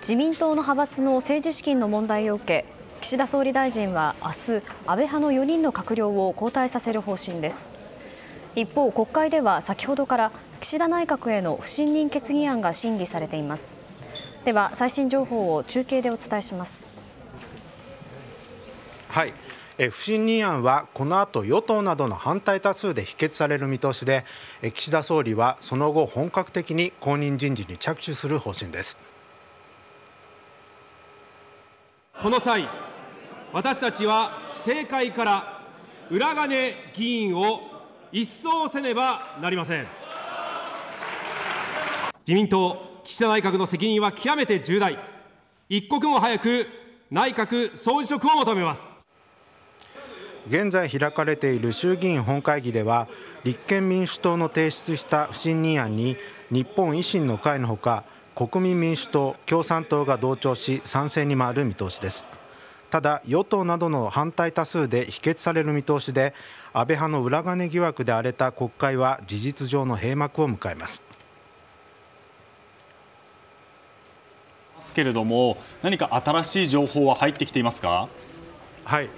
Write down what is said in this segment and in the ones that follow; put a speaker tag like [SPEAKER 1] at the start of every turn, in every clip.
[SPEAKER 1] 自民党の派閥の政治資金の問題を受け岸田総理大臣は明日安倍派の4人の閣僚を交代させる方針です。一方国会では先ほどから岸田内閣への不信任決議案が審議されています。では最新情報を中継でお伝えします。
[SPEAKER 2] はい。え不信任案はこの後与党などの反対多数で否決される見通しで岸田総理はその後本格的に後任人事に着手する方針です。
[SPEAKER 3] この際私たちは政界から裏金議員を一掃せねばなりません。自民党岸田内閣の責任は極めて重大。一刻も早く内閣総辞職を求めます。
[SPEAKER 2] 現在開かれている衆議院本会議では立憲民主党の提出した不信任案に日本維新の会のほか国民民主党、共産党が同調し賛成に回る見通しです。ただ与党などの反対多数で否決される見通しで安倍派の裏金疑惑で荒れた国会は事実上の閉幕を迎えます。
[SPEAKER 4] けれども何か新しい情報は入ってきていますか？
[SPEAKER 2] はい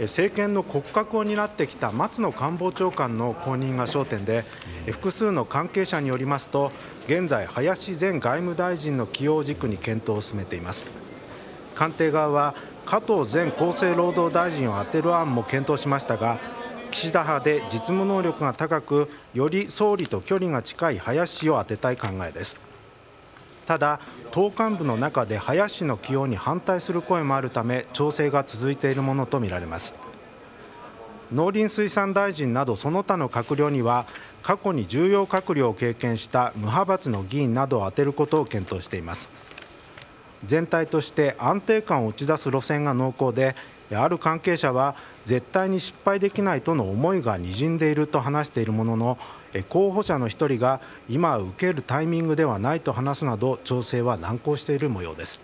[SPEAKER 2] 政権の骨格を担ってきた松野官房長官の後任が焦点で複数の関係者によりますと現在、林前外務大臣の起用軸に検討を進めています。官邸側は加藤前厚生労働大臣を充てる案も検討しましたが岸田派で実務能力が高くより総理と距離が近い林氏を当てたい考えですただ党幹部の中で林氏の起用に反対する声もあるため調整が続いているものとみられます。農林水産大臣などその他の閣僚には過去に重要閣僚を経験した無派閥の議員などを充てることを検討しています。全体として安定感を打ち出す路線が濃厚である関係者は絶対に失敗できないとの思いがにじんでいると話しているものの候補者の1人が今受けるタイミングではないと話すなど調整は難航している模様です。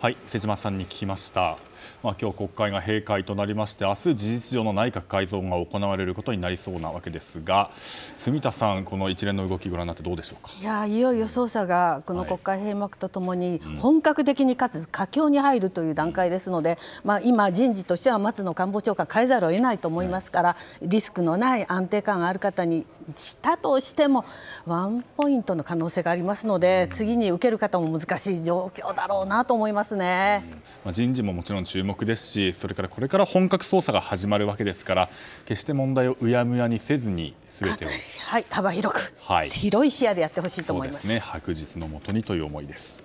[SPEAKER 4] はい瀬島さんに聞きました。まあ、今日国会が閉会となりまして明日事実上の内閣改造が行われることになりそうなわけですが住田さん、この一連の動きご覧になってどうでしょうか？
[SPEAKER 5] いやいよいよ捜査がこの国会閉幕とともに本格的にかつ佳境に入るという段階ですので、まあ、今、人事としては松野官房長官変えざるを得ないと思いますから、リスクのない安定感がある方にしたとしてもワンポイントの可能性がありますので、次に受ける方も難しい状況だろうなと思いますね、
[SPEAKER 4] まあ、人事ももちろん注目ですしそれからこれから本格捜査が始まるわけですから決して問題をうやむやにせずに全てを、
[SPEAKER 5] はい、幅広く、はい、広い視野でやってほしいと思います。
[SPEAKER 4] すね白日のもとにという思いです。